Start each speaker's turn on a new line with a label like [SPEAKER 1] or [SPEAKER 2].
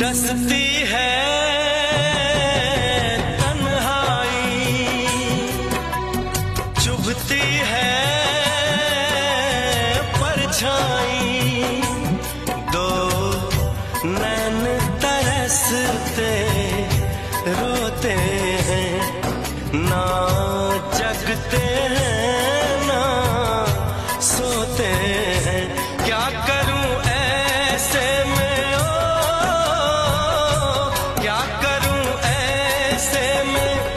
[SPEAKER 1] डसती है तन्हाई, चुभती है परछाई। दो नैन तरसते रोते हैं, ना जगते हैं, ना सोते हैं।